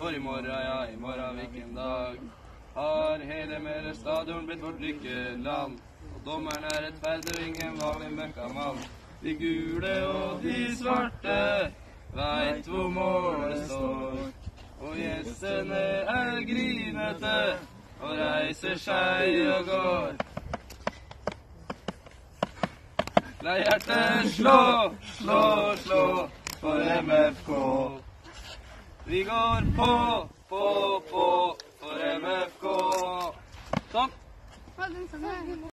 For i morgen, ja, i morgen hvilken dag, har hele Mere stadion blitt vårt lykkeland. Og dommeren er rettferdig og ingen vanlig møkkamann. De gule og de svarte veit hvor målet står. Og gjestene er grinete og reiser seg og går. La hjertet slå, slå, slå for MFK. Vi går på, på, på for MFK. Sånn.